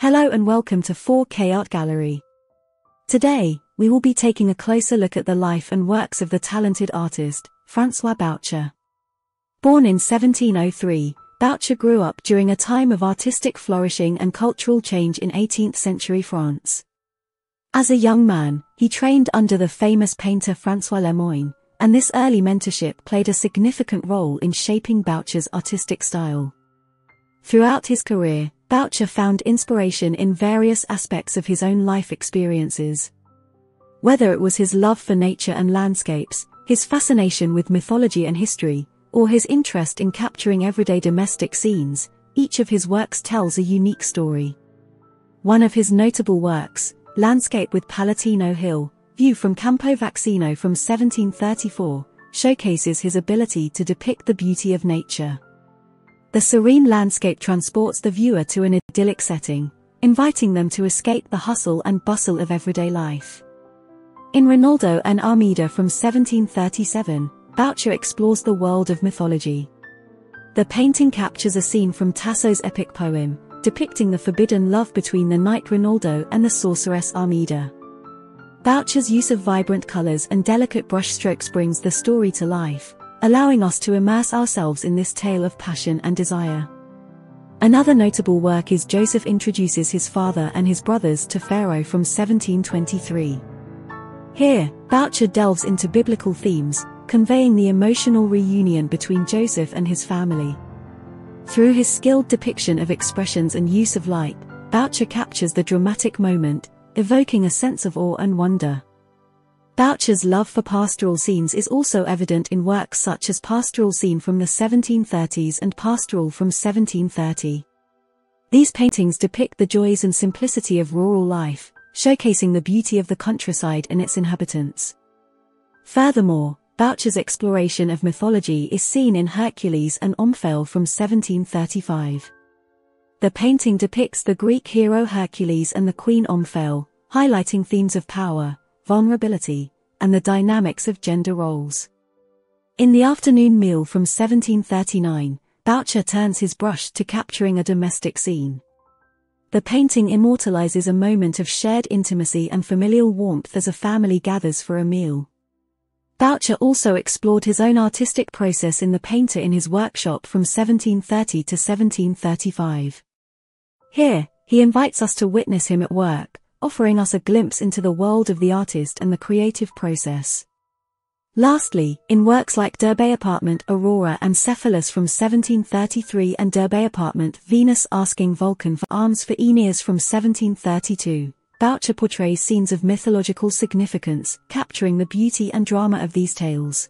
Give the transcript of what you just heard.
Hello and welcome to 4K Art Gallery. Today, we will be taking a closer look at the life and works of the talented artist, Francois Boucher. Born in 1703, Boucher grew up during a time of artistic flourishing and cultural change in 18th century France. As a young man, he trained under the famous painter Francois Lemoyne, and this early mentorship played a significant role in shaping Boucher's artistic style. Throughout his career, Boucher found inspiration in various aspects of his own life experiences. Whether it was his love for nature and landscapes, his fascination with mythology and history, or his interest in capturing everyday domestic scenes, each of his works tells a unique story. One of his notable works, Landscape with Palatino Hill, View from Campo Vaccino from 1734, showcases his ability to depict the beauty of nature. The serene landscape transports the viewer to an idyllic setting, inviting them to escape the hustle and bustle of everyday life. In Rinaldo and Armida from 1737, Boucher explores the world of mythology. The painting captures a scene from Tasso's epic poem, depicting the forbidden love between the knight Rinaldo and the sorceress Armida. Boucher's use of vibrant colors and delicate brushstrokes brings the story to life, allowing us to immerse ourselves in this tale of passion and desire. Another notable work is Joseph introduces his father and his brothers to Pharaoh from 1723. Here, Boucher delves into biblical themes, conveying the emotional reunion between Joseph and his family. Through his skilled depiction of expressions and use of light, Boucher captures the dramatic moment, evoking a sense of awe and wonder. Boucher's love for pastoral scenes is also evident in works such as Pastoral Scene from the 1730s and Pastoral from 1730. These paintings depict the joys and simplicity of rural life, showcasing the beauty of the countryside and its inhabitants. Furthermore, Boucher's exploration of mythology is seen in Hercules and Omphale from 1735. The painting depicts the Greek hero Hercules and the Queen Omphale, highlighting themes of power, vulnerability, and the dynamics of gender roles. In the afternoon meal from 1739, Boucher turns his brush to capturing a domestic scene. The painting immortalizes a moment of shared intimacy and familial warmth as a family gathers for a meal. Boucher also explored his own artistic process in the painter in his workshop from 1730 to 1735. Here, he invites us to witness him at work, offering us a glimpse into the world of the artist and the creative process. Lastly, in works like Derbais Apartment Aurora and Cephalus from 1733 and Derbais Apartment Venus asking Vulcan for arms for Aeneas from 1732, Boucher portrays scenes of mythological significance, capturing the beauty and drama of these tales.